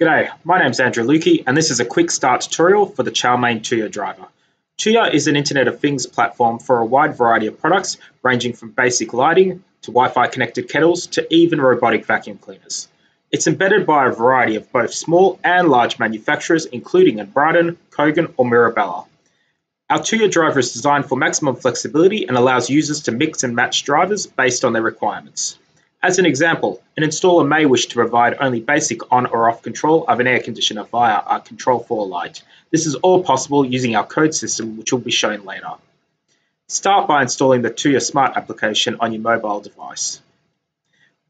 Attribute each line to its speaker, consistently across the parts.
Speaker 1: G'day, my name's Andrew Lukey and this is a quick start tutorial for the Chowmain Tuya driver. Tuya is an Internet of Things platform for a wide variety of products ranging from basic lighting to Wi-Fi connected kettles to even robotic vacuum cleaners. It's embedded by a variety of both small and large manufacturers including Brighton, Kogan or Mirabella. Our Tuya driver is designed for maximum flexibility and allows users to mix and match drivers based on their requirements. As an example, an installer may wish to provide only basic on or off control of an air conditioner via our Control 4 light. This is all possible using our code system, which will be shown later. Start by installing the Tuya Smart application on your mobile device.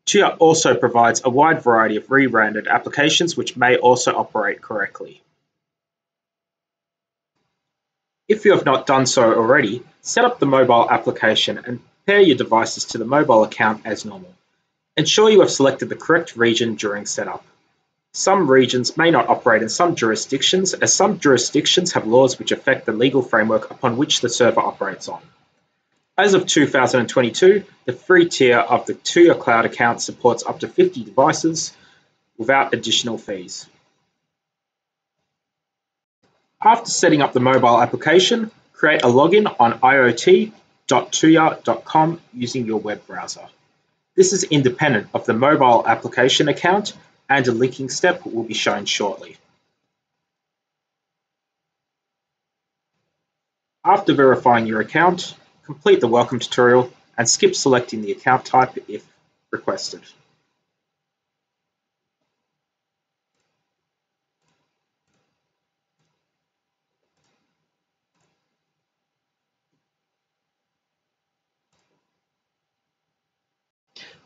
Speaker 1: Tuya also provides a wide variety of re-branded applications which may also operate correctly. If you have not done so already, set up the mobile application and pair your devices to the mobile account as normal. Ensure you have selected the correct region during setup. Some regions may not operate in some jurisdictions as some jurisdictions have laws which affect the legal framework upon which the server operates on. As of 2022, the free tier of the Tuya Cloud account supports up to 50 devices without additional fees. After setting up the mobile application, create a login on iot.tuya.com using your web browser. This is independent of the mobile application account and a linking step will be shown shortly. After verifying your account, complete the welcome tutorial and skip selecting the account type if requested.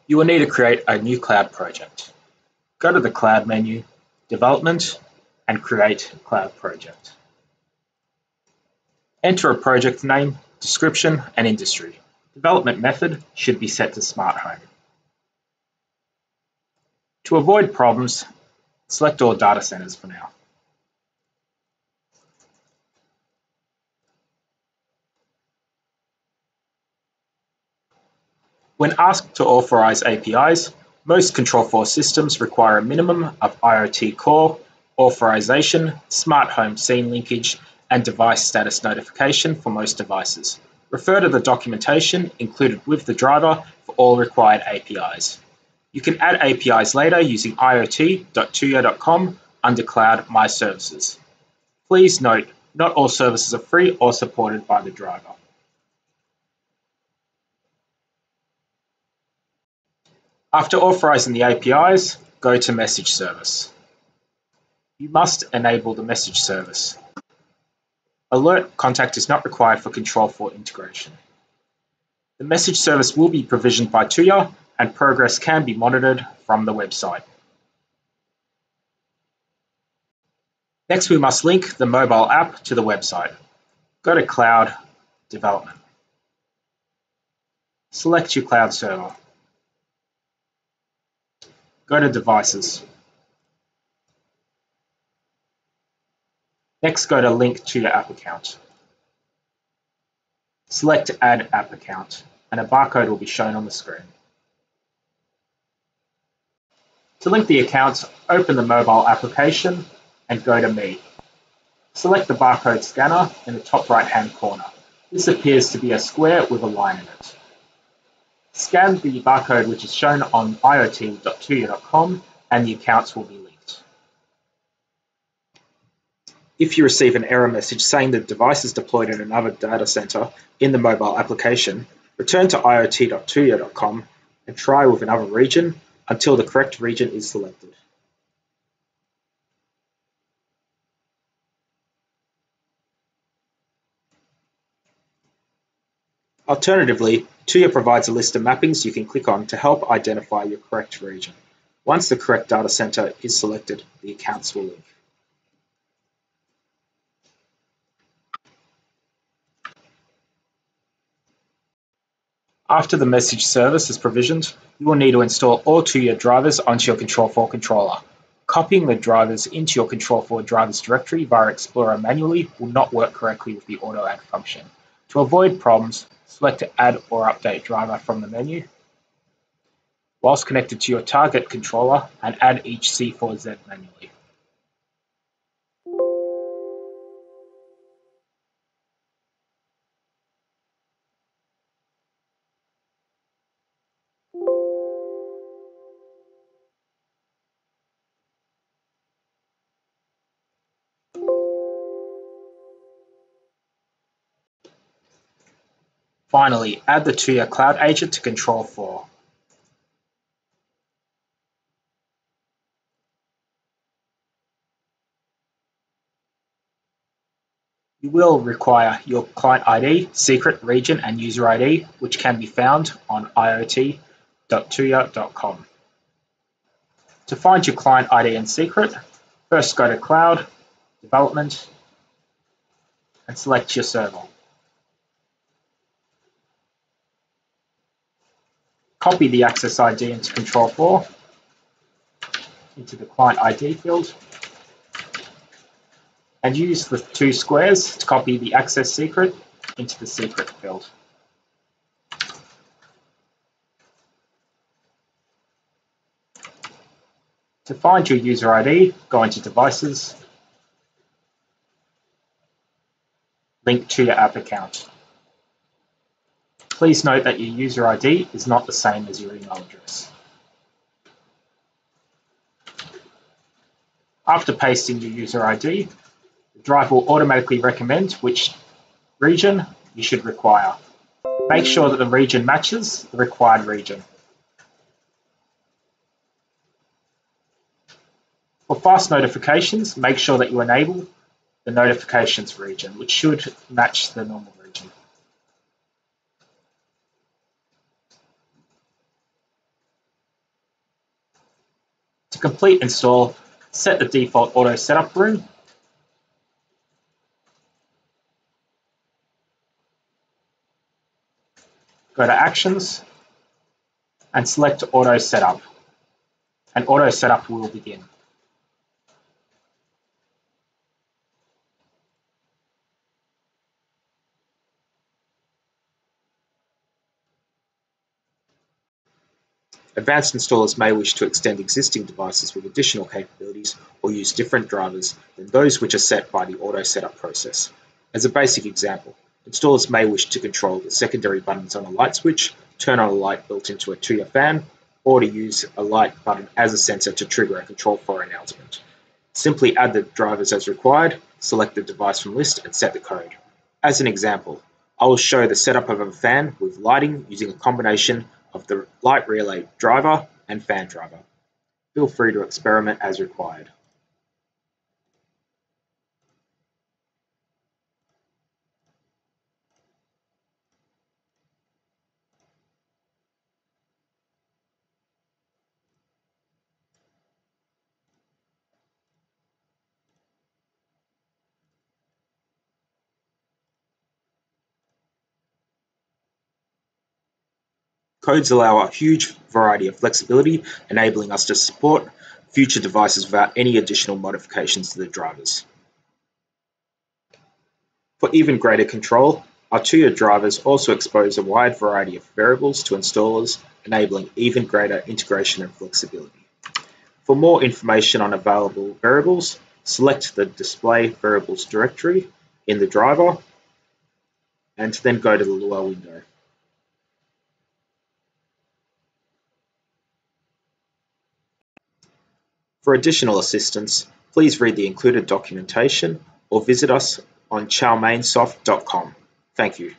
Speaker 1: You will need to create a new cloud project. Go to the Cloud menu, Development, and Create Cloud Project. Enter a project name, description, and industry. Development method should be set to Smart Home. To avoid problems, select all data centers for now. When asked to authorize APIs, most Control4 systems require a minimum of IoT core, authorization, smart home scene linkage, and device status notification for most devices. Refer to the documentation included with the driver for all required APIs. You can add APIs later using iot.tuya.com under Cloud My Services. Please note, not all services are free or supported by the driver. After authorizing the APIs, go to Message Service. You must enable the message service. Alert contact is not required for Control4 integration. The message service will be provisioned by Tuya and progress can be monitored from the website. Next, we must link the mobile app to the website. Go to Cloud Development. Select your cloud server. Go to Devices. Next, go to Link to your app account. Select Add App Account, and a barcode will be shown on the screen. To link the account, open the mobile application and go to Me. Select the barcode scanner in the top right-hand corner. This appears to be a square with a line in it. Scan the barcode which is shown on iot.tuya.com and the accounts will be linked. If you receive an error message saying the device is deployed in another data center in the mobile application, return to iot.tuya.com and try with another region until the correct region is selected. Alternatively, Tuya provides a list of mappings you can click on to help identify your correct region. Once the correct data center is selected, the accounts will link. After the message service is provisioned, you will need to install all Tuya drivers onto your Control4 controller. Copying the drivers into your Control4 drivers directory via Explorer manually will not work correctly with the auto add function. To avoid problems, select Add or Update driver from the menu. Whilst connected to your target controller, and add each C4Z manually. Finally, add the Tuya Cloud Agent to Control 4. You will require your client ID, secret, region, and user ID, which can be found on iot.tuya.com. To find your client ID and secret, first go to Cloud, Development, and select your server. Copy the access ID into Control 4 into the client ID field and use the two squares to copy the access secret into the secret field. To find your user ID, go into Devices, link to your app account. Please note that your user ID is not the same as your email address. After pasting your user ID, the drive will automatically recommend which region you should require. Make sure that the region matches the required region. For fast notifications, make sure that you enable the notifications region, which should match the normal region. To complete install, set the default auto setup room go to Actions and select Auto Setup. And Auto Setup will begin. Advanced installers may wish to extend existing devices with additional capabilities or use different drivers than those which are set by the auto setup process. As a basic example, Installers may wish to control the secondary buttons on a light switch, turn on a light built into a Tuya fan, or to use a light button as a sensor to trigger a control 4 announcement. Simply add the drivers as required, select the device from list and set the code. As an example, I will show the setup of a fan with lighting using a combination of the light relay driver and fan driver. Feel free to experiment as required. Codes allow a huge variety of flexibility, enabling us to support future devices without any additional modifications to the drivers. For even greater control, our Tuya drivers also expose a wide variety of variables to installers, enabling even greater integration and flexibility. For more information on available variables, select the Display Variables directory in the driver, and then go to the Lua window. For additional assistance, please read the included documentation or visit us on chowmainsoft.com. Thank you.